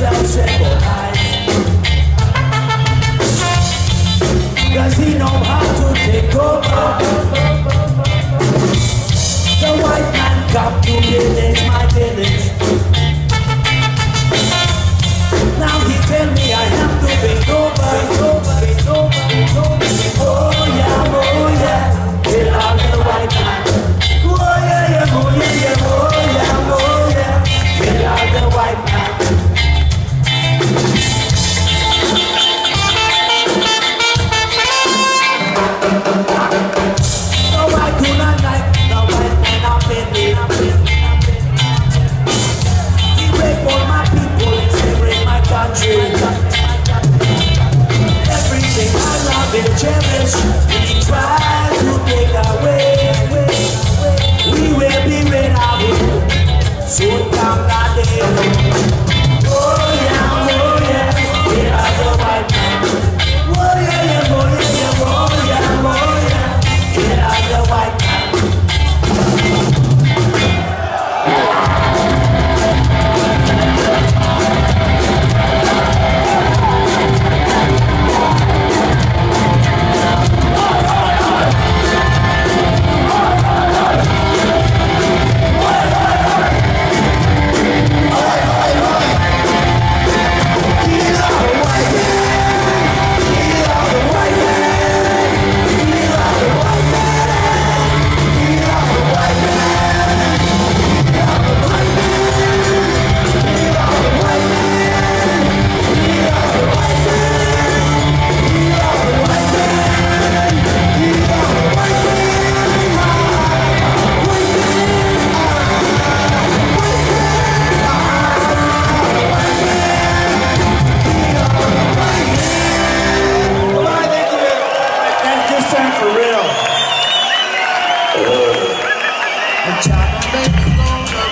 successful life Does he know how to take over? The white man got to village, my village Everything I